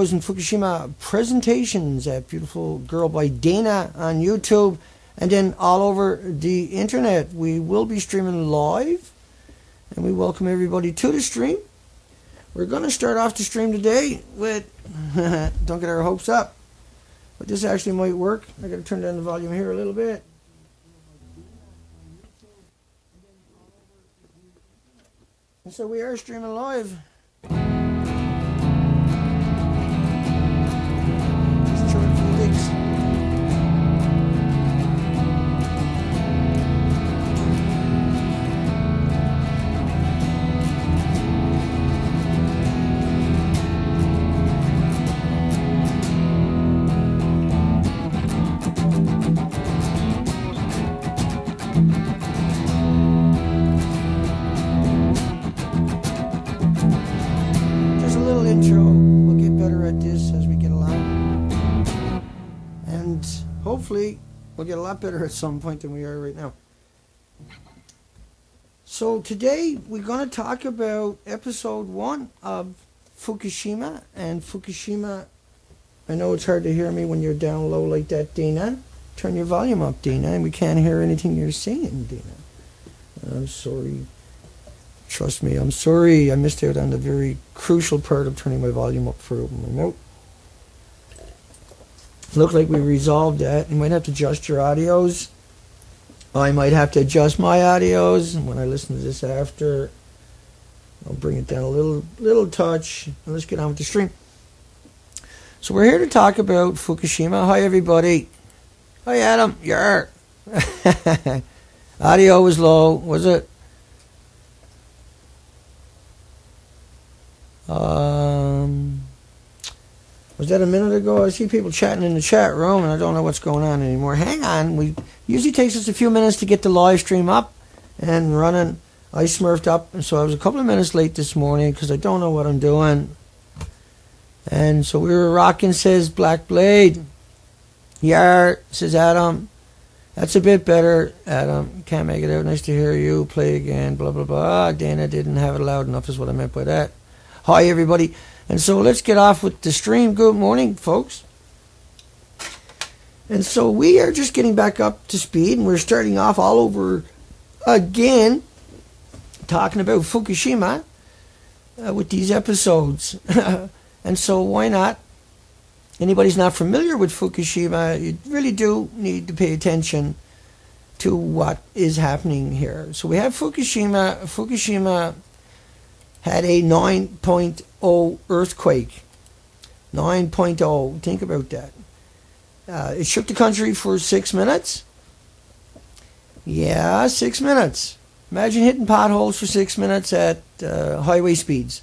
in Fukushima presentations at Beautiful Girl by Dana on YouTube and then all over the internet. We will be streaming live and we welcome everybody to the stream. We're going to start off the stream today with, don't get our hopes up, but this actually might work. I got to turn down the volume here a little bit. So we are streaming live. Hopefully, we'll get a lot better at some point than we are right now. So, today we're going to talk about episode one of Fukushima. And Fukushima, I know it's hard to hear me when you're down low like that, Dina. Turn your volume up, Dina, and we can't hear anything you're saying, Dina. I'm sorry. Trust me, I'm sorry I missed out on the very crucial part of turning my volume up for my remote. Look like we resolved that. You might have to adjust your audios. I might have to adjust my audios And when I listen to this after. I'll bring it down a little little touch. And let's get on with the stream. So we're here to talk about Fukushima. Hi everybody. Hi Adam. Yeah. Audio was low, was it? Um, was that a minute ago? I see people chatting in the chat room, and I don't know what's going on anymore. Hang on. We usually takes us a few minutes to get the live stream up and running. I smurfed up, and so I was a couple of minutes late this morning because I don't know what I'm doing. And so we were rocking, says Black Blade. Yar, says Adam. That's a bit better, Adam. Can't make it out. Nice to hear you. Play again. Blah, blah, blah. Dana didn't have it loud enough, is what I meant by that. Hi, everybody. And so let's get off with the stream. Good morning, folks. And so we are just getting back up to speed, and we're starting off all over again, talking about Fukushima uh, with these episodes. and so why not? Anybody's not familiar with Fukushima, you really do need to pay attention to what is happening here. So we have Fukushima. Fukushima had a 9.0 earthquake. 9.0. Think about that. Uh, it shook the country for six minutes. Yeah, six minutes. Imagine hitting potholes for six minutes at uh, highway speeds.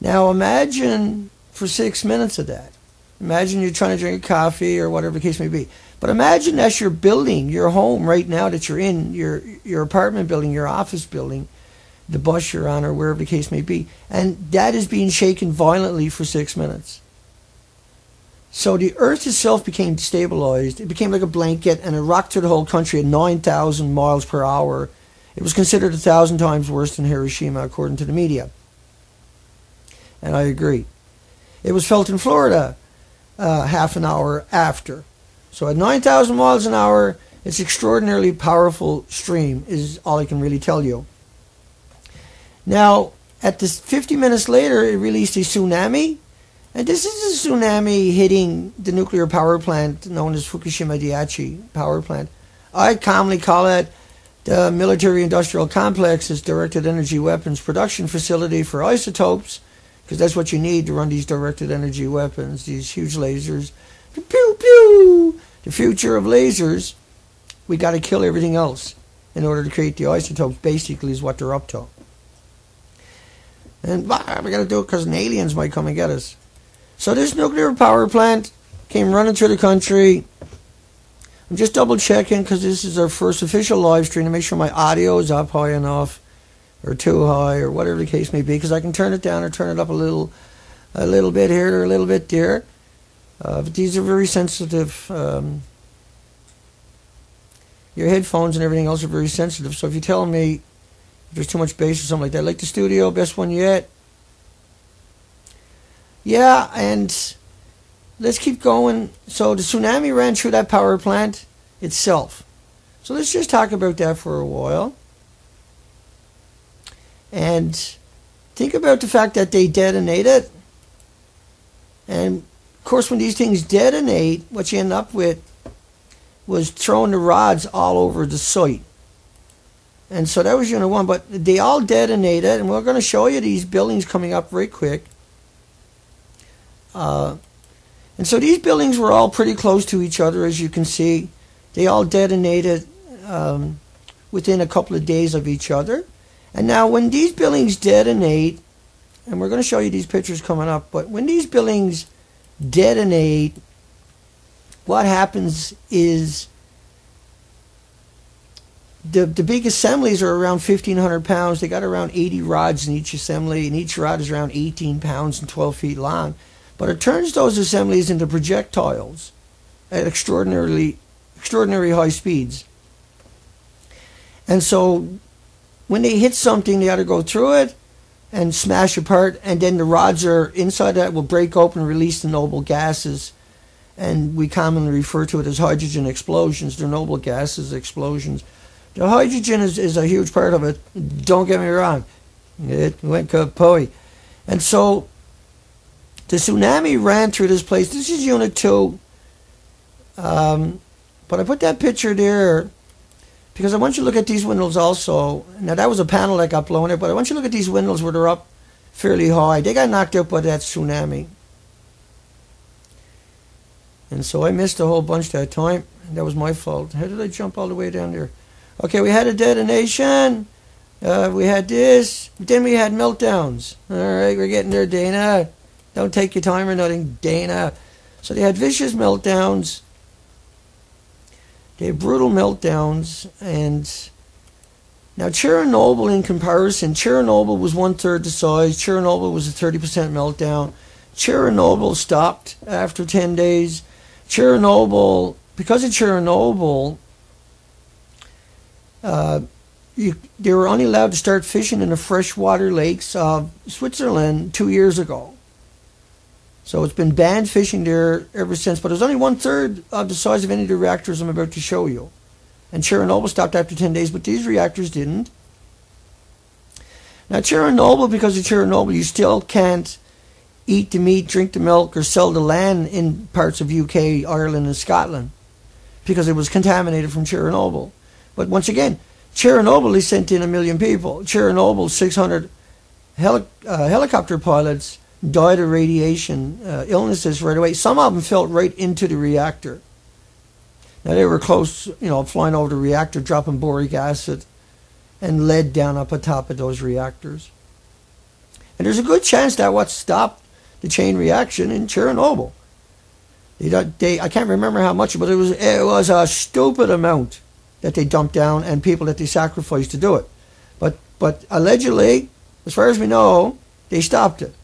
Now imagine for six minutes of that. Imagine you're trying to drink a coffee or whatever the case may be. But imagine that's your building, your home right now that you're in, your your apartment building, your office building the bus you're on or wherever the case may be. And that is being shaken violently for six minutes. So the earth itself became destabilized. It became like a blanket and it rocked through the whole country at 9,000 miles per hour. It was considered a thousand times worse than Hiroshima, according to the media. And I agree. It was felt in Florida uh, half an hour after. So at 9,000 miles an hour, it's extraordinarily powerful stream, is all I can really tell you. Now, at this 50 minutes later, it released a tsunami. And this is a tsunami hitting the nuclear power plant known as Fukushima Daiichi power plant. I commonly call it the military industrial complex's directed energy weapons production facility for isotopes, because that's what you need to run these directed energy weapons, these huge lasers. Pew, pew! The future of lasers, we got to kill everything else in order to create the isotopes, basically, is what they're up to. And bah, we got to do it because an aliens might come and get us. So this nuclear power plant came running through the country. I'm just double checking because this is our first official live stream to make sure my audio is up high enough or too high or whatever the case may be because I can turn it down or turn it up a little a little bit here or a little bit there. Uh, but these are very sensitive. Um, your headphones and everything else are very sensitive. So if you tell me if there's too much bass or something like that, like the studio, best one yet. Yeah, and let's keep going. So the tsunami ran through that power plant itself. So let's just talk about that for a while. And think about the fact that they detonated. And of course, when these things detonate, what you end up with was throwing the rods all over the site. And so that was unit one, but they all detonated, and we're going to show you these buildings coming up very quick. Uh, and so these buildings were all pretty close to each other, as you can see. They all detonated um, within a couple of days of each other. And now, when these buildings detonate, and we're going to show you these pictures coming up, but when these buildings detonate, what happens is the, the big assemblies are around 1,500 pounds. They got around 80 rods in each assembly, and each rod is around 18 pounds and 12 feet long. But it turns those assemblies into projectiles at extraordinarily extraordinary high speeds. And so when they hit something, they got to go through it and smash apart, and then the rods are inside that will break open and release the noble gases. And we commonly refer to it as hydrogen explosions. They're noble gases explosions. The hydrogen is, is a huge part of it. Don't get me wrong. It went kapoi. And so the tsunami ran through this place. This is Unit 2. Um, but I put that picture there because I want you to look at these windows also. Now that was a panel that got blown up, but I want you to look at these windows where they're up fairly high. They got knocked out by that tsunami. And so I missed a whole bunch that time. That was my fault. How did I jump all the way down there? Okay, we had a detonation. Uh, we had this. Then we had meltdowns. All right, we're getting there, Dana. Don't take your time or nothing, Dana. So they had vicious meltdowns. They had brutal meltdowns, and now Chernobyl, in comparison, Chernobyl was one third the size. Chernobyl was a thirty percent meltdown. Chernobyl stopped after ten days. Chernobyl, because of Chernobyl, uh, you, they were only allowed to start fishing in the freshwater lakes of Switzerland two years ago. So it's been banned fishing there ever since, but it was only one third of the size of any of the reactors I'm about to show you. And Chernobyl stopped after 10 days, but these reactors didn't. Now, Chernobyl, because of Chernobyl, you still can't eat the meat, drink the milk, or sell the land in parts of UK, Ireland, and Scotland because it was contaminated from Chernobyl. But once again, Chernobyl, they sent in a million people. Chernobyl, 600 heli- uh, helicopter pilots died of radiation uh, illnesses right away. Some of them fell right into the reactor. Now they were close, you know, flying over the reactor, dropping boric acid and lead down up atop of those reactors. And there's a good chance that what stopped the chain reaction in Chernobyl. They, they, I can't remember how much, but it was it was a stupid amount that they dumped down and people that they sacrificed to do it. But but allegedly, as far as we know, they stopped it.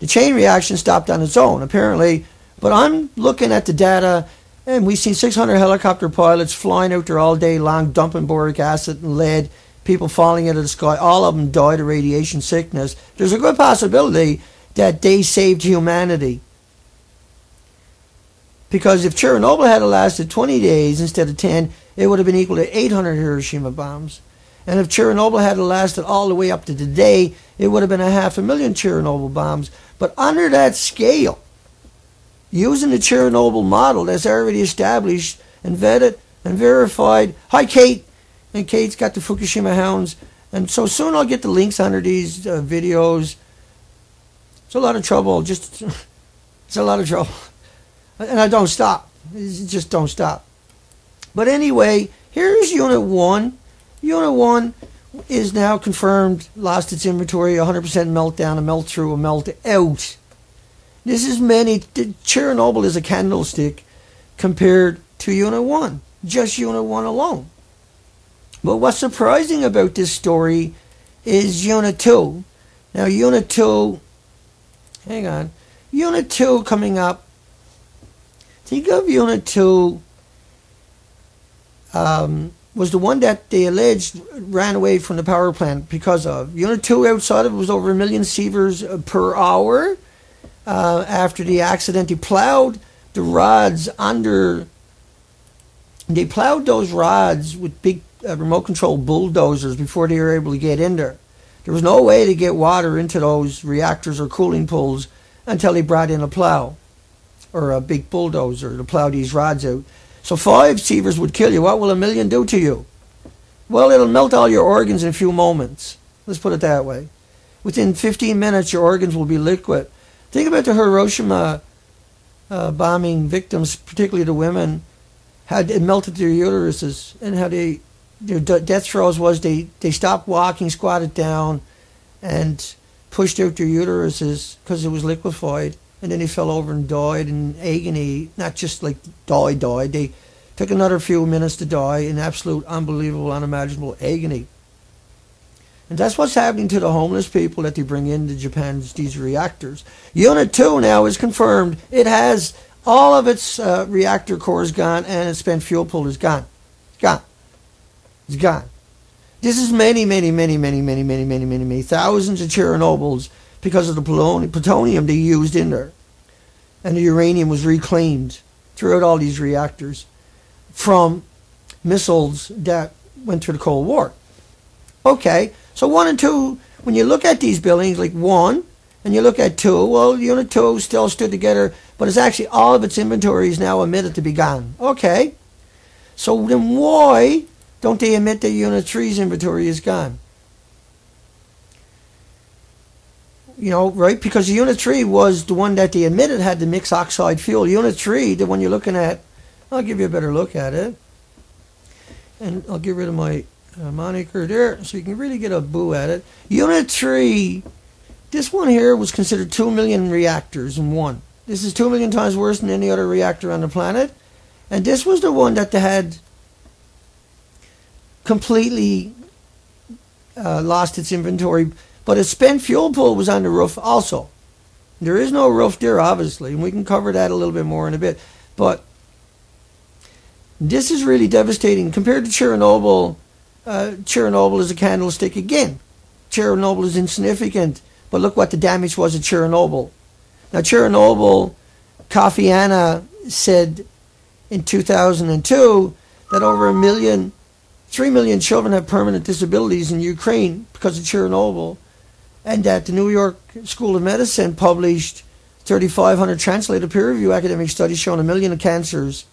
The chain reaction stopped on its own, apparently. But I'm looking at the data, and we've seen 600 helicopter pilots flying out there all day long, dumping boric acid and lead, people falling out of the sky. All of them died of radiation sickness. There's a good possibility that they saved humanity. Because if Chernobyl had lasted 20 days instead of 10, it would have been equal to 800 Hiroshima bombs. And if Chernobyl had lasted all the way up to today, it would have been a half a million Chernobyl bombs. But under that scale, using the Chernobyl model that's already established and vetted and verified. Hi, Kate. And Kate's got the Fukushima Hounds. And so soon I'll get the links under these uh, videos. It's a lot of trouble. Just, it's a lot of trouble. And I don't stop. Just don't stop. But anyway, here's Unit 1. Unit 1 is now confirmed, lost its inventory, 100% meltdown, a melt through, a melt out. This is many. Chernobyl is a candlestick compared to Unit 1, just Unit 1 alone. But what's surprising about this story is Unit 2. Now, Unit 2, hang on, Unit 2 coming up. Think of Unit 2 um, was the one that they alleged ran away from the power plant because of. Unit 2 outside of it was over a million sieverts uh, per hour. uh, after the accident, they plowed the rods under. They plowed those rods with big uh, remote control bulldozers before they were able to get in there. There was no way to get water into those reactors or cooling pools until they brought in a plow or a big bulldozer to plow these rods out. So five sieverts would kill you. What will a million do to you? Well, it'll melt all your organs in a few moments. Let's put it that way. Within 15 minutes, your organs will be liquid. Think about the Hiroshima uh, bombing victims, particularly the women, how it melted their uteruses and how they their death throes was they, they stopped walking, squatted down, and pushed out their uteruses because it was liquefied. And then he fell over and died in agony, not just like died, died. They took another few minutes to die in absolute, unbelievable, unimaginable agony. And that's what's happening to the homeless people that they bring into Japan's these reactors. Unit 2 now is confirmed. It has all of its uh, reactor cores gone and its spent fuel pool is gone. It's gone. It's gone. This is many, many, many, many, many, many, many, many, many thousands of Chernobyls because of the plutonium they used in there. And the uranium was reclaimed throughout all these reactors from missiles that went through the Cold War. Okay, so one and two, when you look at these buildings, like one, and you look at two, well, unit two still stood together, but it's actually all of its inventory is now admitted to be gone. Okay, so then why don't they admit that Unit 3's inventory is gone? You know, right? Because Unit 3 was the one that they admitted had the mixed oxide fuel. Unit 3, the one you're looking at, I'll give you a better look at it. And I'll get rid of my uh, moniker there so you can really get a boo at it. Unit 3, this one here was considered 2 million reactors in one. This is 2 million times worse than any other reactor on the planet. And this was the one that they had completely uh, lost its inventory, but a spent fuel pool was on the roof also. There is no roof there, obviously, and we can cover that a little bit more in a bit. But this is really devastating compared to Chernobyl. Uh, Chernobyl is a candlestick again. Chernobyl is insignificant, but look what the damage was at Chernobyl. Now, Chernobyl, Kofi Annan said in 2002 that over a million Three million children have permanent disabilities in Ukraine because of Chernobyl, and that the New York School of Medicine published 3,500 translated peer-reviewed academic studies showing a million of cancers,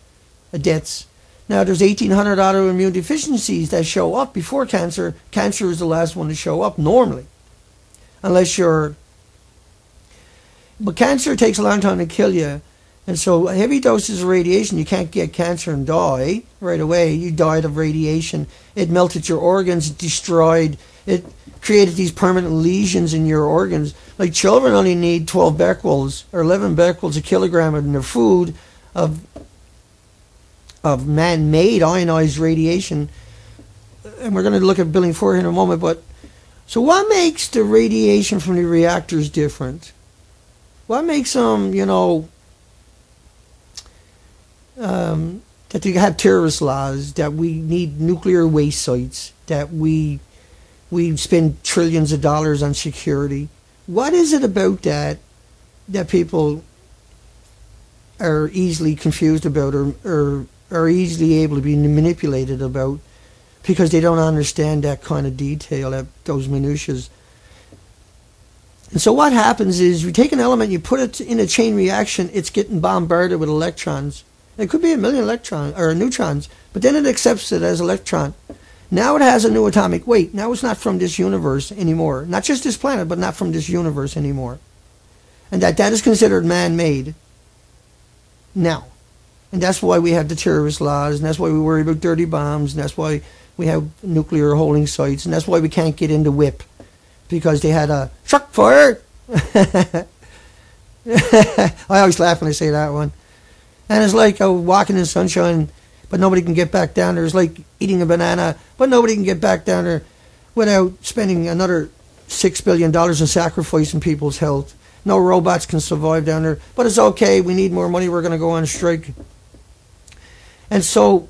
uh, deaths. Now there's 1,800 autoimmune deficiencies that show up before cancer. Cancer is the last one to show up normally, unless you're. But cancer takes a long time to kill you. And so heavy doses of radiation, you can't get cancer and die right away. You died of radiation. It melted your organs, it destroyed, it created these permanent lesions in your organs. Like children only need 12 becquerels or 11 becquerels a kilogram in their food of of man-made ionized radiation. And we're going to look at four here in a moment. But so what makes the radiation from the reactors different? What makes them, you know, um, that you have terrorist laws, that we need nuclear waste sites, that we we spend trillions of dollars on security. What is it about that that people are easily confused about or, or are easily able to be manipulated about because they don't understand that kind of detail, that, those minutiae. And so what happens is you take an element, you put it in a chain reaction, it's getting bombarded with electrons. It could be a million electrons or neutrons, but then it accepts it as electron. Now it has a new atomic weight. Now it's not from this universe anymore. Not just this planet, but not from this universe anymore. And that that is considered man-made now. And that's why we have the terrorist laws, and that's why we worry about dirty bombs, and that's why we have nuclear holding sites, and that's why we can't get into WIPP, because they had a truck fire. I always laugh when I say that one. And it's like uh, walking in sunshine, but nobody can get back down there. It's like eating a banana, but nobody can get back down there without spending another six billion dollars in sacrificing people's health. No robots can survive down there, but it's okay. We need more money. We're going to go on strike. And so,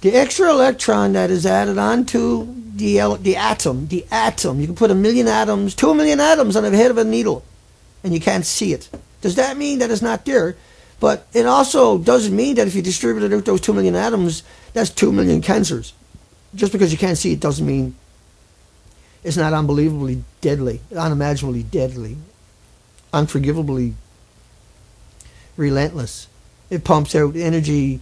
the extra electron that is added onto the the atom, the atom, you can put a million atoms, two million atoms on the head of a needle and you can't see it. Does that mean that it's not there? But it also doesn't mean that if you distributed out those 2 million atoms, that's 2 million cancers. Just because you can't see it doesn't mean it's not unbelievably deadly, unimaginably deadly, unforgivably relentless. It pumps out energy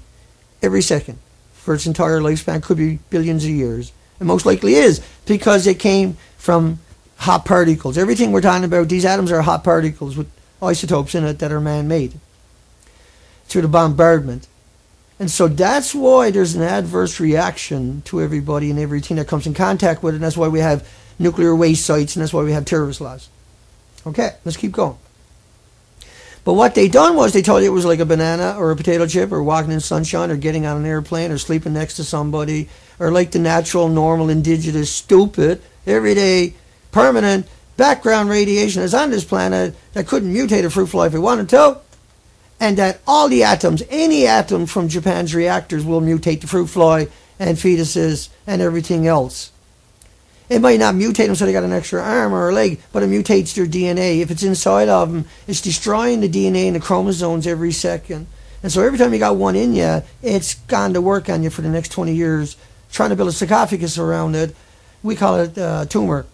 every second for its entire lifespan, could be billions of years. And most likely is because it came from hot particles. Everything we're talking about, these atoms are hot particles with isotopes in it that are man made through the bombardment. And so that's why there's an adverse reaction to everybody and everything that comes in contact with it. And that's why we have nuclear waste sites and that's why we have terrorist laws. Okay, let's keep going. But what they done was they told you it was like a banana or a potato chip or walking in sunshine or getting on an airplane or sleeping next to somebody or like the natural, normal, indigenous, stupid, everyday, permanent background radiation is on this planet that couldn't mutate a fruit fly if it wanted to. And that all the atoms, any atom from Japan's reactors will mutate the fruit fly and fetuses and everything else. It might not mutate them so they got an extra arm or a leg, but it mutates their DNA. If it's inside of them, it's destroying the DNA and the chromosomes every second. And so every time you got one in you, it's gone to work on you for the next 20 years, trying to build a sarcophagus around it. We call it a uh, tumor.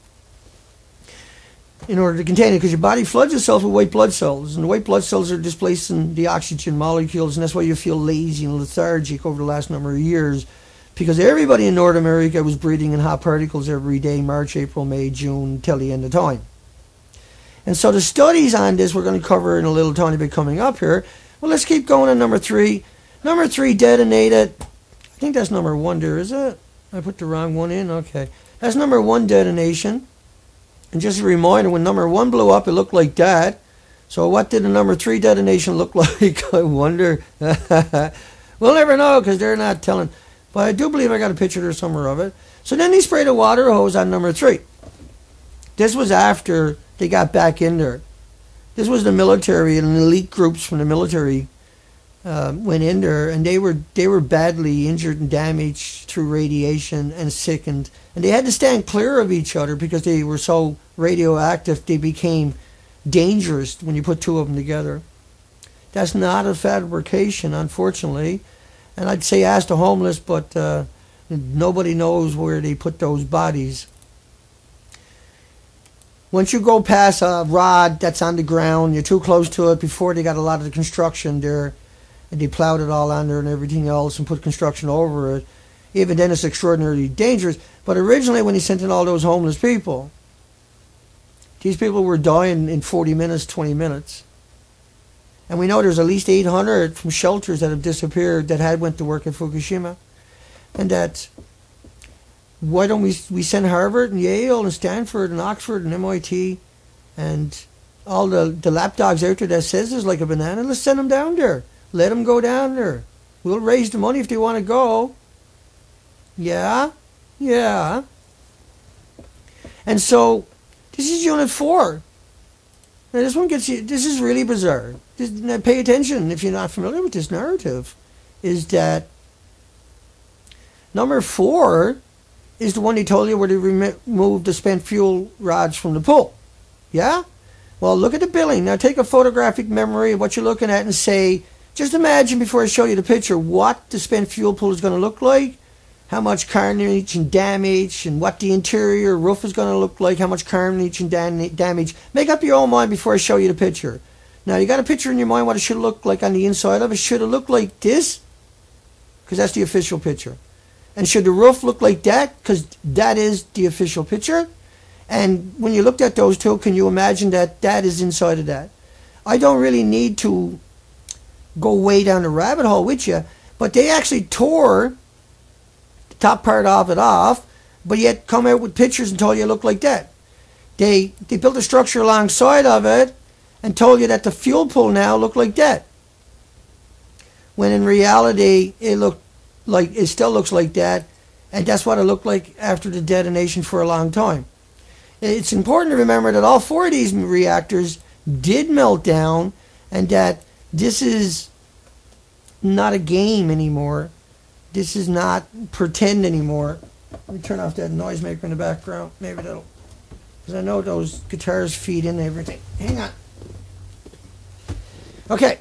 In order to contain it, because your body floods itself with white blood cells, and the white blood cells are displacing the oxygen molecules, and that's why you feel lazy and lethargic over the last number of years because everybody in North America was breathing in hot particles every day, March, April, May, June, till the end of time. And so the studies on this we're going to cover in a little tiny bit coming up here. Well, let's keep going on number three. Number three detonated. I think that's number one there, is it? I put the wrong one in? Okay. That's number one detonation. And just a reminder, when number one blew up, it looked like that. So what did the number three detonation look like? I wonder. we'll never know because they're not telling. But I do believe I got a picture there somewhere of it. So then they sprayed a water hose on number three. This was after they got back in there. This was the military and elite groups from the military uh, went in there, and they were they were badly injured and damaged through radiation and sickened, and they had to stand clear of each other because they were so radioactive. They became dangerous when you put two of them together. That's not a fabrication, unfortunately and I'd say ask the homeless, but uh, nobody knows where they put those bodies. Once you go past a rod that's on the ground, you're too close to it before they got a lot of the construction there, and they plowed it all under and everything else and put construction over it. Even then, it's extraordinarily dangerous. But originally, when he sent in all those homeless people, these people were dying in 40 minutes, 20 minutes. And we know there's at least 800 from shelters that have disappeared that had went to work at Fukushima. And that why don't we we send Harvard and Yale and Stanford and Oxford and MIT and all the, the lapdogs out there that says it's like a banana, let's send them down there. Let them go down there. We'll raise the money if they want to go. Yeah? Yeah. And so this is Unit 4. Now this one gets you. This is really bizarre. This, now pay attention if you're not familiar with this narrative. Is that number four is the one he told you where they removed the spent fuel rods from the pool. Yeah. Well, look at the billing. Now take a photographic memory of what you're looking at and say, just imagine before I show you the picture what the spent fuel pool is going to look like how much carnage and damage and what the interior roof is going to look like, how much carnage and damage. Make up your own mind before I show you the picture. Now, you got a picture in your mind what it should look like on the inside of it. Should it look like this? Because that's the official picture. And should the roof look like that? Because that is the official picture. And when you looked at those two, can you imagine that that is inside of that? I don't really need to go way down the rabbit hole with you, but they actually tore top part of it off, but yet come out with pictures and told you it looked like that. They they built a structure alongside of it and told you that the fuel pool now looked like that. When in reality it looked like it still looks like that, and that's what it looked like after the detonation for a long time. It's important to remember that all four of these reactors did melt down, and that this is not a game anymore this is not pretend anymore. Let me turn off that noisemaker in the background. Maybe that'll, because I know those guitars feed in everything. Hang on. Okay.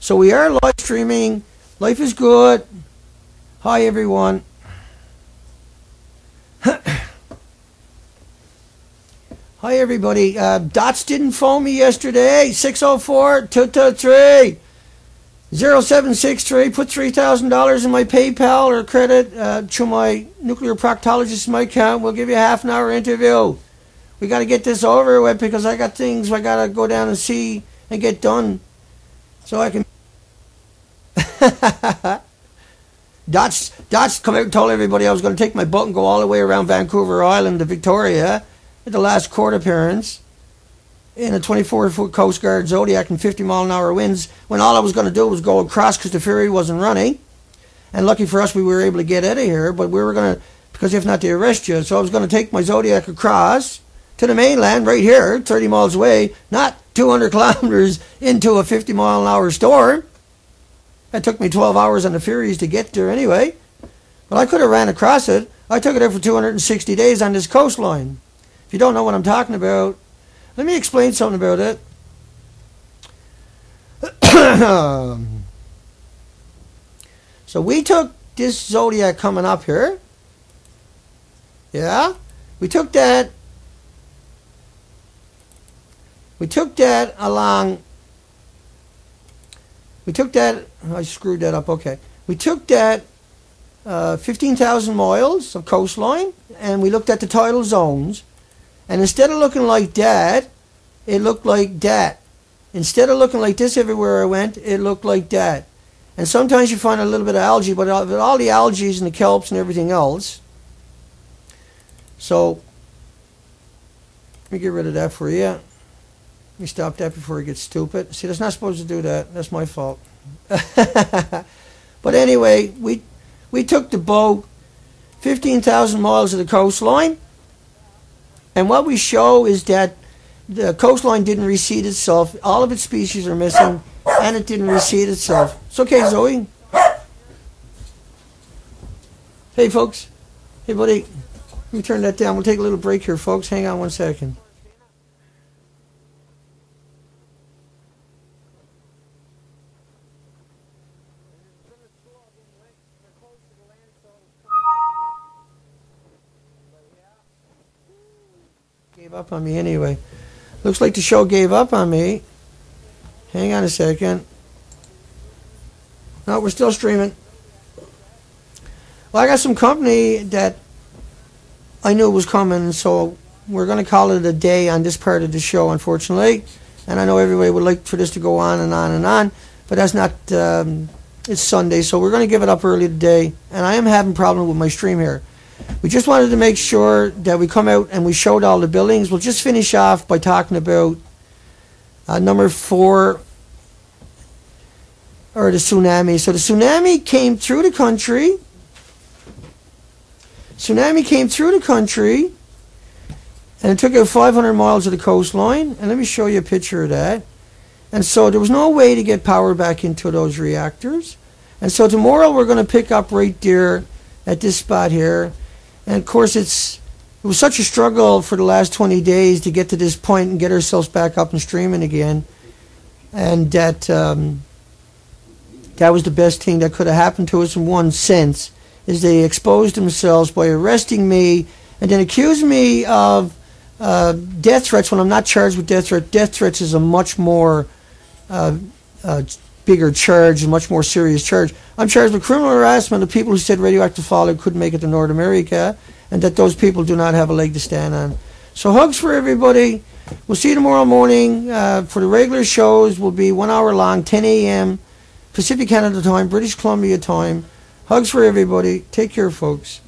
So we are live streaming. Life is good. Hi, everyone. Hi, everybody. Uh, Dots didn't phone me yesterday. 604 223 0763. Put $3,000 in my PayPal or credit uh, to my nuclear proctologist in my account. We'll give you a half an hour interview. We got to get this over with because I got things I got to go down and see and get done so I can. Dots, Dots come out and told everybody I was going to take my boat and go all the way around Vancouver Island to Victoria at the last court appearance in a 24 foot Coast Guard Zodiac and 50 mile an hour winds when all I was going to do was go across because the ferry wasn't running. And lucky for us, we were able to get out of here, but we were going to, because if not, they arrest you. So I was going to take my Zodiac across to the mainland right here, 30 miles away, not 200 kilometers into a 50 mile an hour storm. It took me 12 hours on the ferries to get there anyway. But I could have ran across it. I took it there for 260 days on this coastline. If you don't know what I'm talking about, let me explain something about it. so we took this zodiac coming up here. Yeah? We took that. We took that along. We took that. I screwed that up. Okay. We took that uh, 15,000 miles of coastline and we looked at the tidal zones and instead of looking like that, it looked like that. Instead of looking like this everywhere I went, it looked like that. And sometimes you find a little bit of algae, but all, the algae and the kelps and everything else. So, let me get rid of that for you. Let me stop that before it gets stupid. See, that's not supposed to do that. That's my fault. but anyway, we we took the boat 15,000 miles of the coastline and what we show is that the coastline didn't reseed itself. All of its species are missing, and it didn't reseed itself. It's okay, Zoe. Hey, folks. Hey, buddy. Let me turn that down. We'll take a little break here, folks. Hang on one second. Up on me anyway. Looks like the show gave up on me. Hang on a second. No, we're still streaming. Well, I got some company that I knew was coming, so we're going to call it a day on this part of the show, unfortunately. And I know everybody would like for this to go on and on and on, but that's not. Um, it's Sunday, so we're going to give it up early today. And I am having problems with my stream here. We just wanted to make sure that we come out and we showed all the buildings. We'll just finish off by talking about uh, number four, or the tsunami. So the tsunami came through the country. Tsunami came through the country and it took out 500 miles of the coastline. And let me show you a picture of that. And so there was no way to get power back into those reactors. And so tomorrow we're going to pick up right there at this spot here and of course, it's it was such a struggle for the last 20 days to get to this point and get ourselves back up and streaming again. And that um, that was the best thing that could have happened to us in one sense, is they exposed themselves by arresting me and then accusing me of uh, death threats when I'm not charged with death threats. Death threats is a much more uh, uh, bigger charge, a much more serious charge. I'm charged with criminal harassment of people who said radioactive fallout couldn't make it to North America, and that those people do not have a leg to stand on. So hugs for everybody. We'll see you tomorrow morning. Uh, for the regular shows, will be one hour long, 10 a.m. Pacific Canada time, British Columbia time. Hugs for everybody. Take care, folks.